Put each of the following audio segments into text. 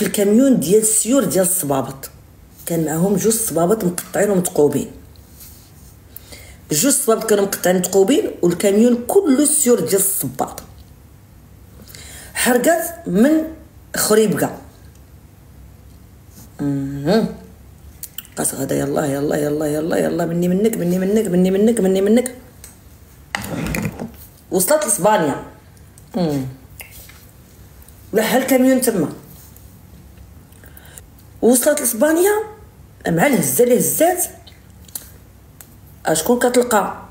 في الكاميون ديال السيور ديال الصبابط. كان معاهم جوج صبابط مقطعين ومتقوبين. جوج صبابط كانوا مقطعين متقوبين والكاميون كله السيور ديال الصباط حرقات من خريبكا قالت غدا يلا يلا يلا يلا يلا مني منك مني منك مني منك مني منك. وصلت لإسبانيا. ولا الكاميون تما. وصلت لإسبانيا مع الهزه اللي هزات. اشكون كتلقى؟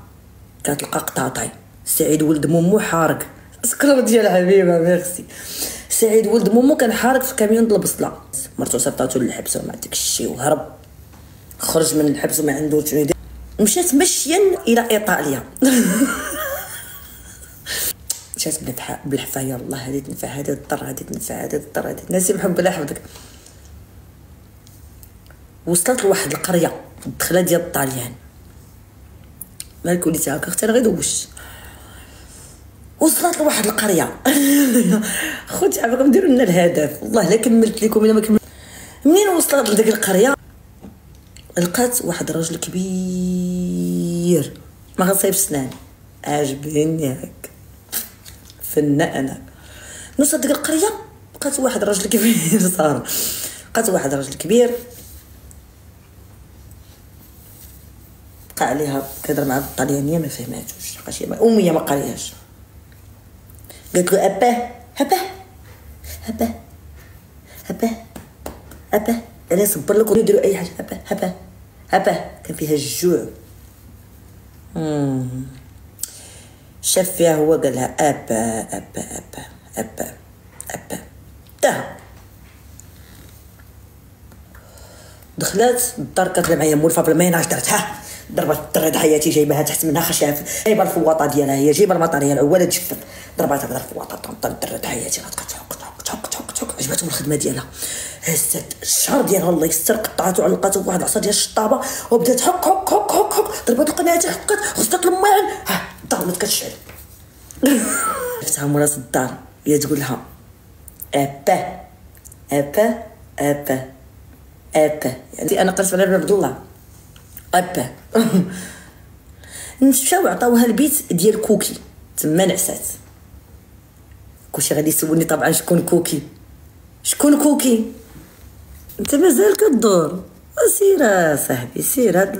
كتلقى قطاطي. سعيد ولد مومو حارق. سكرو ديال حبيبة ميرسي. سعيد ولد مومو كان حارق في كاميون د البصلة. مرتو صيفطاتو للحبس وما داك الشيء وهرب. خرج من الحبس وما عنده شنو يدير. مشات مشيا إلى إيطاليا. مشات بالحفا يلا هادي تنفع هادي تضر هادي تنفع هادي تضر هادي ناسي محب الله يحفظك وصلت لواحد القرية الدخلة ديال الطاليان. مالك وليتي هكا أختي أنا غير دوشت وصلت لواحد القرية. خوتي عافاكم ديروا لنا الهدف. والله لا كملت لكم إلا ما كملت. منين وصلت لديك القرية؟ لقات واحد الراجل كبير. ما غنصايب سنان. عاجبني هكا فنان أنا. نوصل ديك القرية لقات واحد الراجل كبير. صار. لقات واحد الراجل كبير. عليها كيهضر مع الطليانيه ما فهماتوش لقات اميه ما قريهاش قالت له اباه اباه اباه اباه اباه أنا صبر لكم يديروا أي حاجة. اباه اباه اباه كان فيها الجوع شاف فيها هو قال لها أبا أبا أبا أبا أبا. انتهى دخلت الدار كانت معايا مولفه بلا ما ينعش درتها ضربت درت حياتي جايبها تحت منها خشاف. جايبه الفواطة ديالها هي جايبه المطاريه الاولى تجفت ضربتها بهذا الفواطة طنطن درت حياتي تحك تحك تحك تحك تحك. عجبتهم الخدمة ديالها. هزت الشهر ديالها الله يستر قطعته علقاتو بواحد العصا ديال الشطابة وبدات حك حك حك حك حك. ضربت القناعة حكت غسلت الماعن. ها ضربت كتشعل شفتها موراس الدار هي تقول لها أبا أبا أبا أبا. يعني أنا قلت على عبد الله. ابا مشاو عطاوها البيت ديال كوكي. تما نعسات. كلشي غادي يسولني طبعا شكون كوكي. شكون كوكي؟ أنت مازال كدور. سير صاحبي سير هاد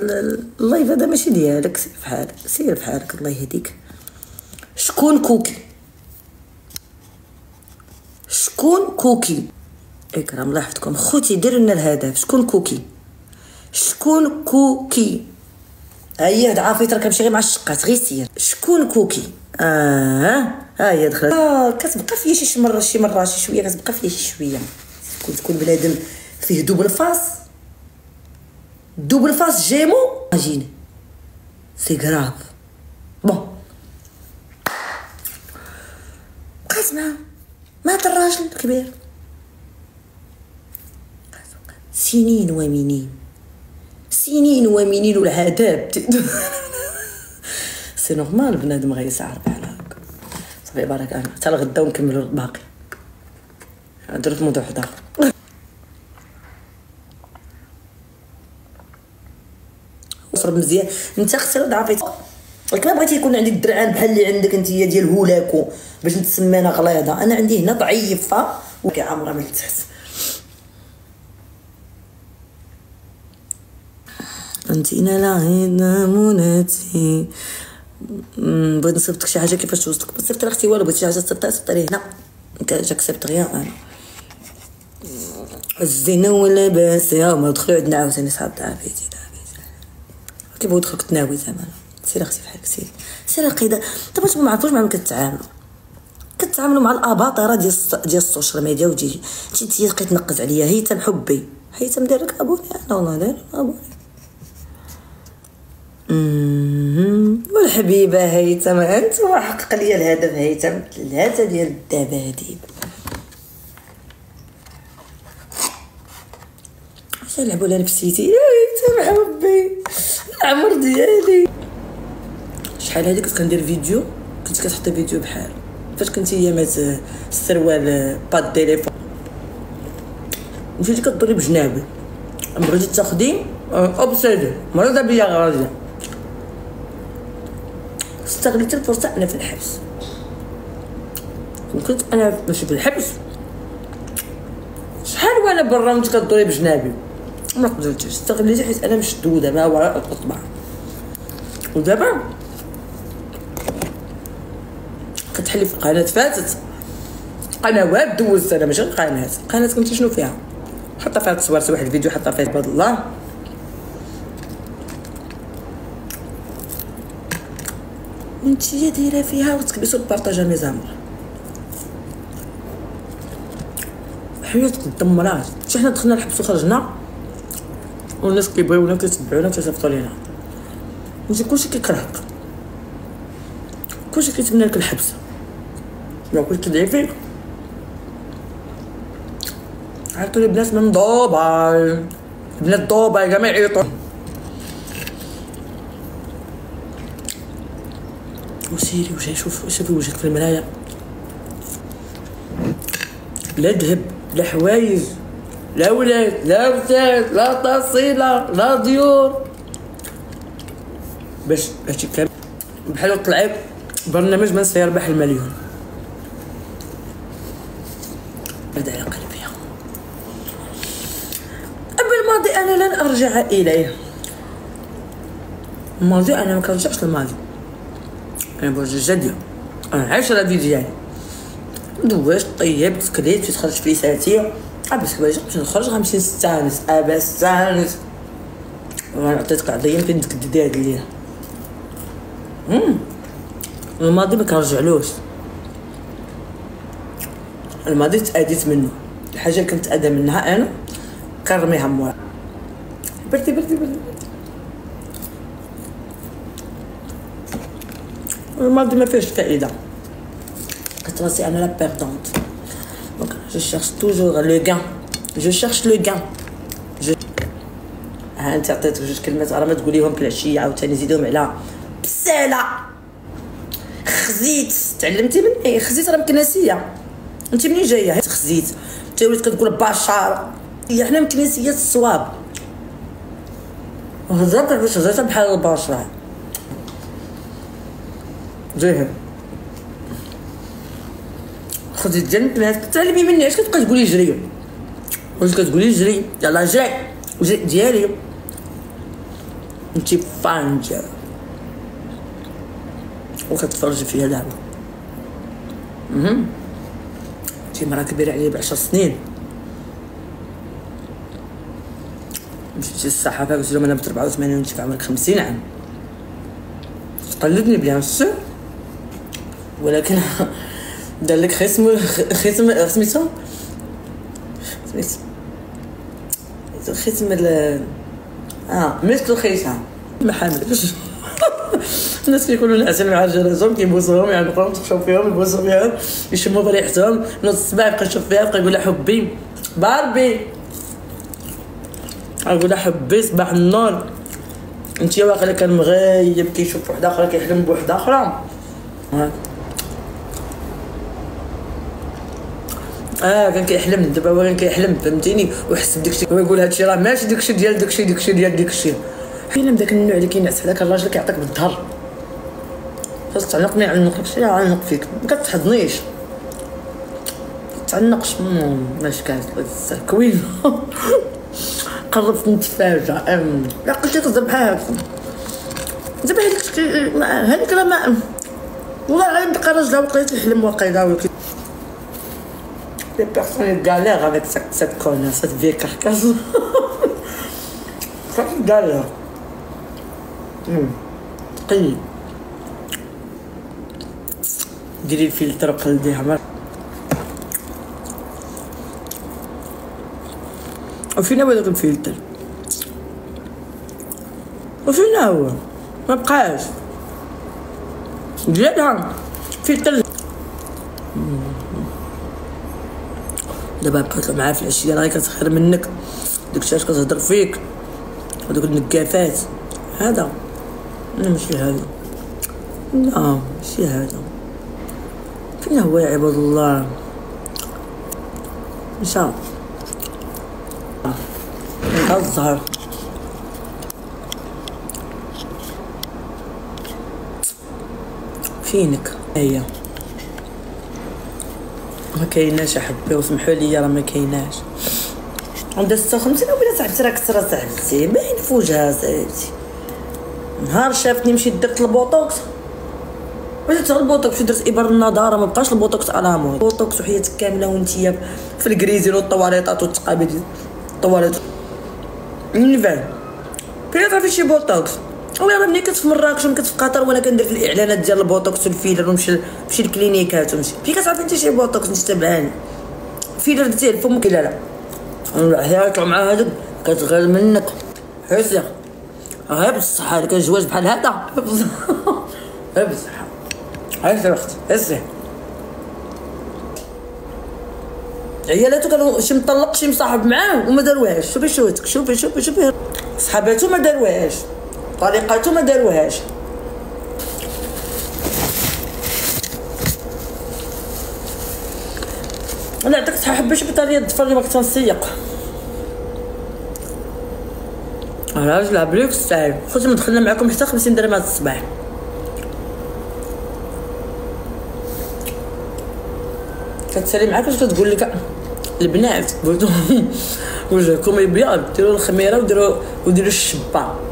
اللايف هذا ماشي ديالك. سير بحالك سير بحالك الله يهديك. شكون كوكي؟ شكون كوكي؟ إكرام لاحظتكم خوتي ديروا لنا الهدف. شكون كوكي؟ شكون كوكي؟ هي هاد عافيت راه كنمشي غير مع الشقات غير سير شكون كوكي؟ آه ها هي دخلت. آه كتبقى فيا شي مرة شي مرة شي شوية كتبقى فيا شي شوية. تكون تكون بنادم فيه double face. double face جيمو. آجيني. c'est grave. Bon. بقيت معاه مع الراجل الكبير سنين ومنين. سنين ومنين والعذاب سي نورمال بنادم غيسعر بحال هكا صافي بارك أنا حتى الغدا ونكملوا الباقي. درت موضوع واحد اخر وصرب مزيان. انت أختي ضعفيت قلت ما بغيتي يكون عندك درعان بحال اللي عندك انت ديال هولاكو باش نتسمى أنا غليظة. أنا عندي هنا ضعيفة وكعامره من التحت انت أنا لا مناتي. بغيت نصيفطك شي حاجة كيفاش توصلك؟ ما صيفط أختي والو بغيت شي حاجة صيفطها صيفط لي هنا انت جاك صيفط غير أنا. الزينة ولا باس يا ما دخلوا عندنا عاوتاني صحاب عافيتي كيف دخلك تناوي زعما؟ سير أختي بحالك سير. سير قيده دابا نتوما ما عرفتوش معاهم كتعاملوا كتعاملوا مع الأباطرة ديال ديال ال social media وتجي انت تبقي تنقز عليا. هيثم حبي هيثم دارك أبوني أنا والله دار أبوني. والحبيبه هيثم. أنت وحقق لي الهدف هيثم. ثلاثة ديال الدباديب عشان نلعبوا على نفسيتي؟ هيثم حبي العمر ديالي. شحال هادي كنت كندير فيديو؟ كنت كتحطي فيديو بحال. فاش كنتي ايامات السروال با التليفون مشيتي كدوري بجنابي بغيتي تاخدي اوبسيدي مريضه بيا غاديه استغليت الفرصة أنا في الحبس. كنت أنا ماشي في الحبس شحال وأنا برا وانت كدوري بجنابي؟ ما قدرتش استغليتي حيت أنا مشدوده ما وراء الاطباع ودابا كتحلي في قناه فاتت. قنوات دوزت أنا ماشي قناة. قناة كنتي شنو فيها؟ حطها فيها تصويرت واحد الفيديو حطها فيها عباد الله. وانتي دايره فيها وتكبسو البارطاج مي زامور حياتك دمرات شي حنا دخلنا الحبس وخرجنا. والناس كيبغيونا كيتبعونا كيصيفطوا لينا. انت كلشي كيكرهك. كلشي كيتمنى لك الحبس. لو كنت تدعي عيطوا لي بنات من دبي. بنات دبي كاع ما يعيطوا وسيري وجاي شوف شوفي وجهك في المرايا لا ذهب لا حوايج لا ولاد لا وساد لا تصيلة لا ديور باش هادشي كامل بحال طلعي برنامج من سيربح المليون هذا على قلبي. أما الماضي أنا لن أرجع إليه. الماضي أنا ما كنرجعش للماضي أنا برجع الجديد أنا عايش لا ديالي دوشت طيبت كليت فيت خرجت في ساتي بس كباش باش نخرج غنمشي نستانس ابا استانس عطيتك عطيه فين ديك الديد ليا الماضي ما كنرجعلوش الماضي تأديت منه الحاجة اللي كنت أدى منها أنا كنرميها مورا بردي بردي بردي الماضي ما فيهش فائدة قلت راسي أنا la perdante donc je cherche toujours le gain جو شيرش لو غان ها انت عطيتك جوج كلمات راه ما تقوليهم في العشية عاوتاني زيدهم على بسالة خزيت تعلمتي مني خزيت راه مكناسية انت منين جاية خزيت انت وليت كتقول بشار هي حنا مكناسيات الصواب هضرت باش هضرت بحال البشر جاية خدي ديال البنات تعلمي مني. علاش كتبقى تقولي جري؟ واش كتقولي جري؟ يلا جري. جري ديالي. انتي فانجر. وكتفرجي فيا دابا انتي مرا كبيرة عليا بعشر سنين. مشيتي للصحافة قلت لهم أنا بنت 84 وانت في عمرك 50 عام. تقلدني بيان سور. ولكن دار لك ختم ختم سميتو؟ سميتو. ختم ال آه مثل الختام ما حاملش. الناس كيكونوا ناعسين مع رجالاتهم كيبوسوهم يعنقوهم تخشوا فيهم يبوسوا فيهم يشموا بريحتهم نص الصباح يبقى يشوف فيها يبقى يقول حبي. باربي. يقول لها حبي صباح النور. انت واقيلا كان مغيب كيشوف وحده أخرى كيحلم بوحده أخرى آه كان كيحلم دابا هو كان كيحلم فهمتيني؟ وحس بداكشي. هو يقول هادشي راه ماشي داكشي ديال داكشي داكشي ديال داكشي. فين داك النوع اللي كينعس هذاك الراجل كيعطيك بالظهر خاص تعلقني عنقك شي عنق فيك. ما كتحضنيش. تعلقش ماشي كاع كوين قربت نتفاجئ لا قلت لك هكا دابا هذيك هذيك راه ما والله غير بقى راجل وقيت يحلم واقيلا les personnes galèrent avec cette, cette conne, cette vieille carcasse. ça galère. تقي ديري الفلتر قلديها ما وفين هو داك الفلتر وفين هو ما بقاش ديالها فلتر دابا بقيت معاه في العشية راه كتخير منك. داك الشيء كتهضر فيك؟ هذوك النكافات هذا. لا ماشي هذا. لا ماشي هذا. فين هو يا عباد الله؟ مشى الزهر فينك؟ هي ما كايناش احبي وسمحوا لي راه ما كايناش. عندها 56 ولا صاحبتي راه كثر صاحبتي باين في وجهها صاحبتي نهار شافتني مشيت درت البوتوكس. مشيت البوتوكس مشيت درت إبر النضاره ما بقاش البوتوكس على مود. البوتوكس وحياتك كاملة وانتيا في الكريزي والطواليطات والتقابيل. الطواليط. منين فاهم كاين تعرفي شي بوتوكس والله ملي كنت في مراكش ولا كنت في قطر وأنا كندير في الإعلانات ديال البوتوكس والفيلر ونمشي نمشي للكلينيكات ونمشي. في كتعرفي أنت شي بوتوكس انت تبعاني فيلر درتيه لفمك لا لا. حياتو مع هذاك كتغير منك. حسن. غير بالصحة هذاك الجواز بحال هذا غير بالصحة هاي أختي هسه عيالاتو كانوا شي مطلق شي مصاحب معاه وما داروهاش شوفي شوفي شوفي شوفي. صحاباتو ما داروهاش طريقاتو ما داروهاش. أنا عطيك صحاب باش بطاريه الضفر اللي باغي تنسيق. راجل عبليك ستايل ما دخلنا معاكم حتى 50 درهم هذا الصباح. كتسالي معاك واش كتقول لك؟ البنات قلت وجهكم ابيض ديروا الخميرة وديروا وديروا الشبة.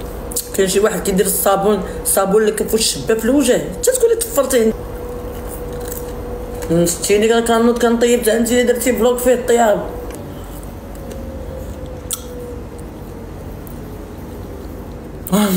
كاين شي واحد كيدير الصابون الصابون اللي كيفوت الشبه في الوجه. حتى تقولي طفرتي شتيني كنوض كنطيب انت درتي بلوك فيه الطياب.